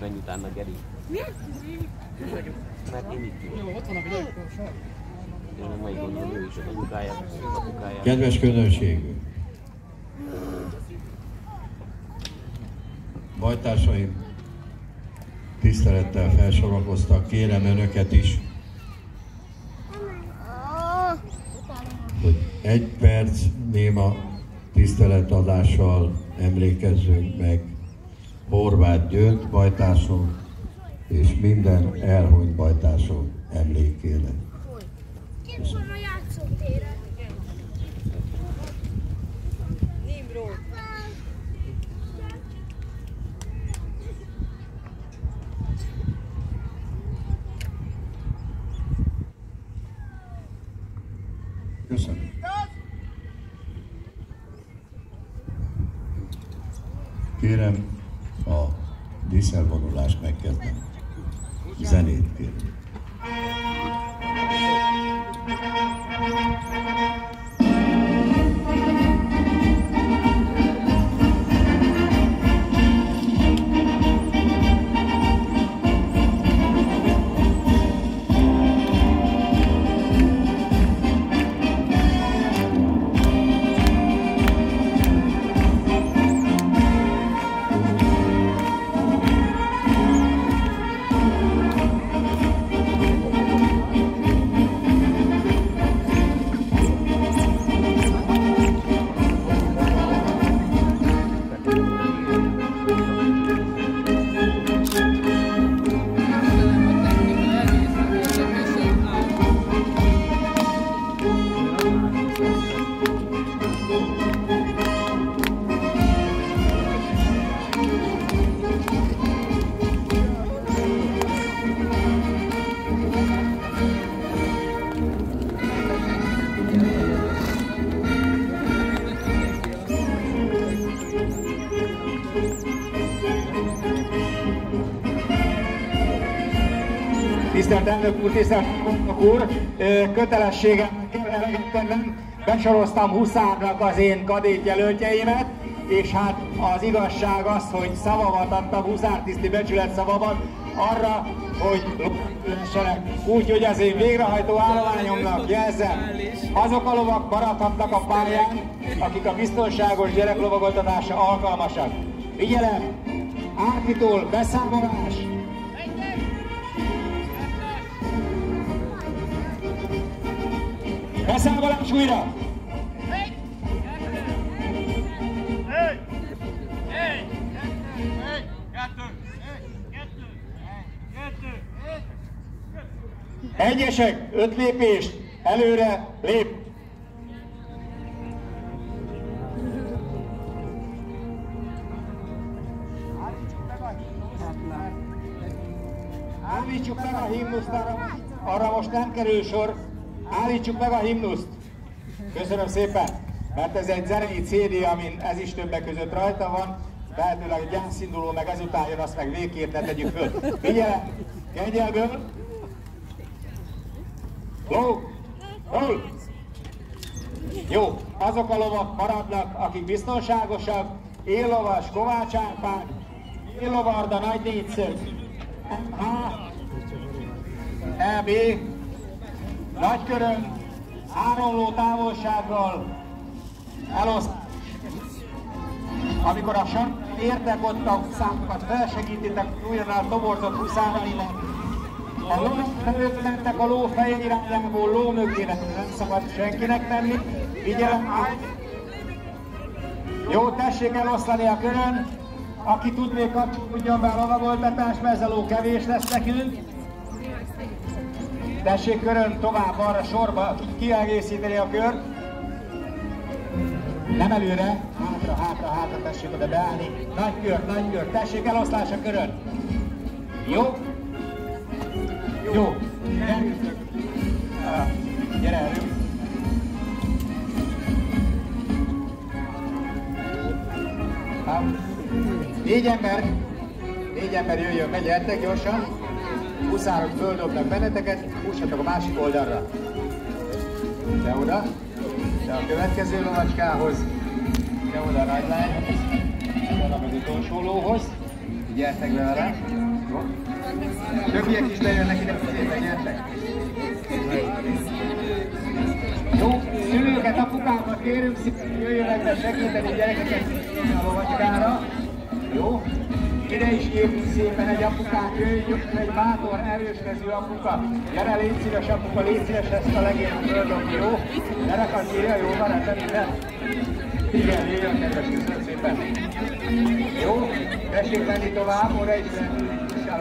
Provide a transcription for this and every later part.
menj utána, Geri. Miért? Mert én itt. Jó, ott vannak a sor. Én nem meg gondolom, ő is az anyukáját, az apukáját. Kedves közönség! Bajtársaim, tisztelettel felsorakoztak, kérem önöket is, hogy egy perc néma tiszteletadással emlékezzünk meg Horváth György bajtárson és minden elhunyt bajtárson emlékére. Kint van a játszótéren. Köszönöm. Kérem díszelvonulást megkezdeni. Zenét kérem. Tisztelt elnök úr, tisztelt úr, kötelességem kell eleget tennem, besoroztam Huszárnak az én kadét jelöltjeimet, és hát az igazság az, hogy szavamat adtam, Huszár tiszti becsület szavamat arra, hogy lövessenek. Úgyhogy az én végrehajtó állományomnak jelzem, azok a lovak maradhatnak a pályán, akik a biztonságos gyereklovagoltatásra alkalmasak. Figyelem! Árkitól beszámolás! Beszámolás újra! Egyesek, öt lépés, előre, lép! Állítsuk meg a himnuszt, arra, arra most nem kerül sor. Állítsuk meg a himnuszt. Köszönöm szépen, mert ez egy zenei CD, amin ez is többek között rajta van. Lehetőleg egy gyászinduló, meg ezután jön, azt meg végképp ne tegyük föl. Figyelj! Kegyelből! Ló! Hol? Jó, azok a lovak maradnak, akik biztonságosak, éllovas, Kovács Árpád, éllovarda, nagy négyszög, MH, EB, nagykörön, három ló távolsággal, elosztás. Amikor a sarkon értek ott a számokat, felsegítitek, újra toborzat huszárainak, a lovak felőtt mentek a ló feje irányából, ló mögére nem szabad senkinek menni. Figyelem, állj! Jó, tessék eloszlani a körön. Aki tud még kapcsolódjon be a lovagoltatásba, ez a ló kevés lesz nekünk. Tessék körön tovább arra sorba kiegészíteni a kört. Nem előre, hátra, hátra, hátra, tessék oda beállni. Nagy kör, nagy kör, tessék eloszlás a körön. Jó? Jó, gyerünk. Gyere elő. Négy ember, négy ember jöjjön, megy, gyertek gyorsan. Huszárok földobnak benneteket, hússatok a másik oldalra. Te oda, te a következő lovacskához, te oda a nagy lányhoz, te az utolsó lóhoz. Gyertek be vele. Jó? Többiek is bejönnek ide közébe, gyertek. Jó, szülőket, apukákat kérünk szépen, jöjjönek be segíteni gyerekeket a lovacskára. Jó? Ide is kérünk szépen egy apukát, jöjjön, egy bátor, erős kezű apuka. Gyere, légy szíves apuka, légy szíves ezt a legényt földobni, jó? Gyere, kacírja, jó, van, hát minden. Igen, jöjjön, kedves, köszönöm szépen. Jó, tessék menni tovább, oda is lehet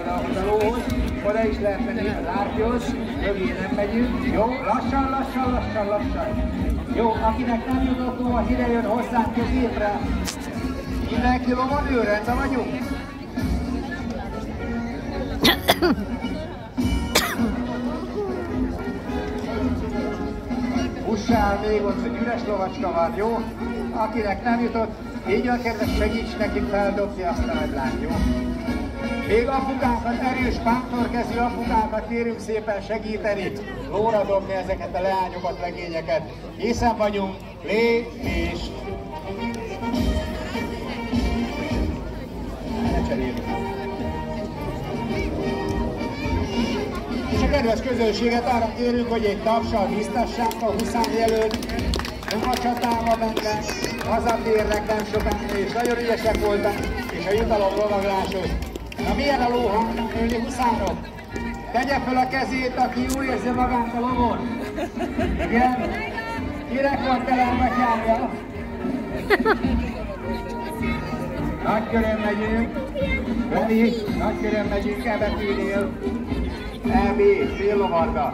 oda a lóhoz, oda is lehet menni a lártyhoz, mögé nem megyünk. Jó, lassan, lassan, lassan, lassan. Jó, akinek nem jutott az ide jön hozzánk középre. Mindenki lovon ül, rendben vagyunk? Hussál még ott, hogy üres lovacska van, jó? Akinek nem jutott, így van kedves, segíts nekik feldobni azt a medlát, jó? Még apukákat, erős pántorkezű apukákat kérünk szépen segíteni, lóra dobni ezeket a leányokat, legényeket. Készen vagyunk, lépés! Kedves közönséget arra kérünk, hogy egy tapsal biztassák a huszán jelölt, nem a csatába mennek, hazatérnek nem sokára, és nagyon ügyesek voltak, és a jutalom lovaglásos. Na milyen a lóhang ülni huszárok? Tegye fel a kezét, aki jól érzi magát a lovon. Igen? Kinek van tele a betyárja? Nagy körön megyünk. Veli, nagy körön megyünk Ebetűnél. اے بی فیل مارکا